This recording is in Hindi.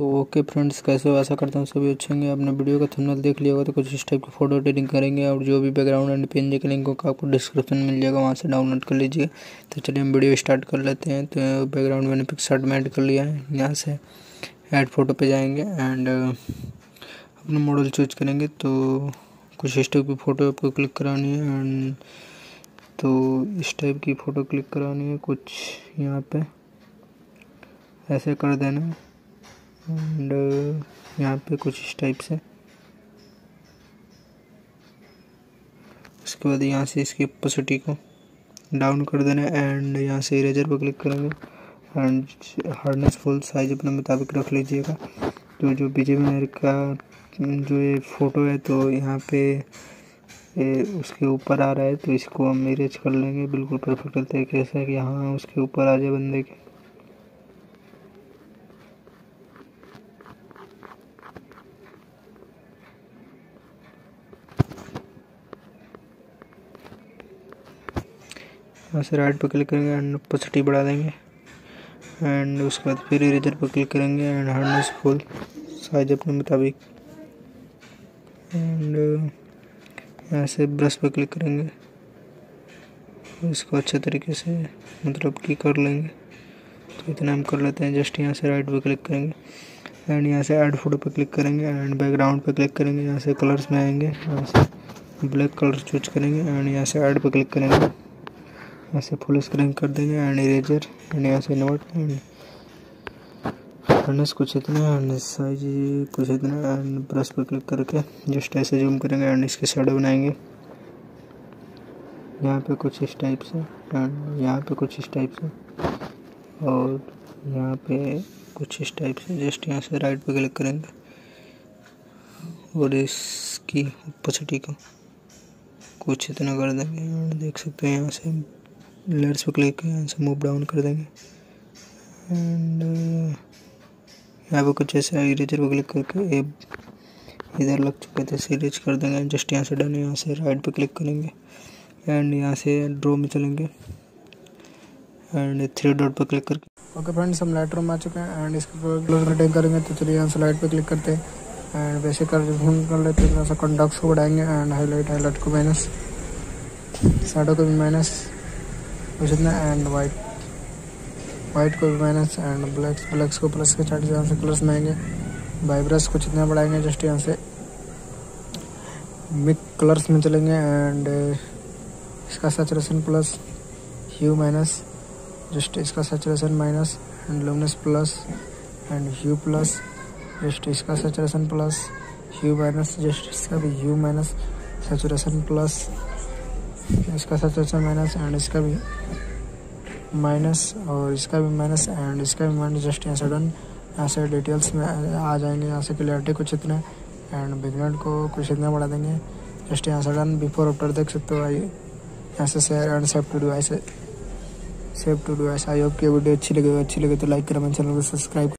तो ओके फ्रेंड्स कैसे ऐसा करता हूँ सभी अच्छे होंगे। आपने वीडियो का थंबनेल देख लिया होगा तो कुछ इस टाइप की फ़ोटो एडिटिंग करेंगे और जो भी बैकग्राउंड एंड पेन के लिंक होगा, आपको डिस्क्रिप्शन मिल जाएगा, वहाँ से डाउनलोड कर लीजिए। तो चलिए हम वीडियो स्टार्ट कर लेते हैं। तो बैकग्राउंड मैंने पिक्सर्ट में ऐड कर लिया है। यहाँ से ऐड फ़ोटो पर जाएँगे एंड अपना मॉडल चूज़ करेंगे। तो कुछ इस टाइप की फ़ोटो आपको क्लिक करानी है एंड तो इस टाइप की फ़ोटो क्लिक करानी है कुछ यहाँ पे। ऐसे कर देना। एंड यहाँ पे कुछ इस टाइप से। उसके बाद यहाँ से इसकी ओपेसिटी को डाउन कर देना एंड यहाँ से इरेजर पर क्लिक करेंगे। एंड हार्डनेस फुल साइज़ अपने मुताबिक रख लीजिएगा। तो जो बीजे मेरे का जो ये फ़ोटो है तो यहाँ पे ये उसके ऊपर आ रहा है तो इसको हम इरेज कर लेंगे। बिल्कुल परफेक्ट तरीके से कि हाँ उसके ऊपर आ जाए बंदे के। यहाँ से राइट पर क्लिक करेंगे एंड ओपेसिटी बढ़ा देंगे। एंड उसके बाद फिर इरेजर पर क्लिक करेंगे एंड हार्डनेस फुल साइज़ अपने मुताबिक। एंड यहाँ से ब्रश पर क्लिक करेंगे। इसको अच्छे तरीके से मतलब कि कर लेंगे। तो इतना हम कर लेते हैं जस्ट यहाँ से राइट पर क्लिक करेंगे। एंड यहाँ से ऐड फ़ोटो पर क्लिक करेंगे एंड बैकग्राउंड पर क्लिक करेंगे। यहाँ से कलर्स में आएँगे, यहाँ से ब्लैक कलर चूज़ करेंगे एंड यहाँ से ऐड पर क्लिक करेंगे। यहाँ से फुल स्क्रीन कर देंगे एंड इरेजर एंड यहाँ से नोट एंड कुछ इतना एंड साइज़ कुछ इतना एंड ब्रश पर क्लिक करके जस्ट ऐसे जूम करेंगे एंड इसके शेडो बनाएँगे। यहाँ पे कुछ इस टाइप से एंड यहाँ पे कुछ इस टाइप से, और यहाँ पे कुछ इस टाइप से जस्ट यहाँ से राइट पे क्लिक करेंगे, और इसकी ओपेसिटी को कुछ इतना कर देंगे देख सकते हैं यहाँ से लेयर्स पे क्लिक से मूव डाउन कर देंगे। एंड यहाँ पे कुछ ऐसे इरेजर पे क्लिक करके ए इधर लग चुके थे इरेज कर देंगे। जस्ट यहाँ से डन यहाँ से राइट पे क्लिक करेंगे। एंड यहाँ से ड्रॉ में चलेंगे। एंड थ्री डॉट पर क्लिक करके। ओके फ्रेंड्स हम लाइट रूम आ चुके हैं एंड इसको क्लोज कटिंग करेंगे तो चलिए यहाँ से लाइट पे क्लिक करते हैं। एंड बेसिक कर जूम कर लेते हैं, थोड़ा सा कॉन्टैक्ट्स को बढ़ाएँगे। एंड हाईलाइट हाईलाइट को माइनस शैडो को भी माइनस कुछ इतना एंड वाइट वाइट को भी माइनस एंड ब्लैक्स ब्लैक्स को प्लस के चार्ट यहाँ से कलर्स में आएँगे। वाइब्रस कुछ इतना बढ़ाएँगे जस्ट यहाँ से मिक कलर्स में चलेंगे एंड इसका saturation plus hue minus just इसका saturation minus and luminance plus and hue plus just इसका saturation plus hue minus just इसका भी ह्यू माइनस सेचुरेशन प्लस इसका सेचुरेशन माइनस एंड इसका भी माइनस और इसका भी माइनस एंड इसका भी माइनस जस्ट यहाँ से डन यहाँ से डिटेल्स में आ जाएँगे, यहाँ से क्लियरिटी कुछ इतना एंड बिगनेट को कुछ इतना बढ़ा देंगे। जस्ट यहाँ से डन बिफोर आफ्टर देख सकते हो आइए यहाँ से share and save to do ऐसे। सेव टू डू ऐसा। आई होप की वीडियो अच्छी लगे अच्छी लगे तो लाइक करें चैनल को सब्सक्राइब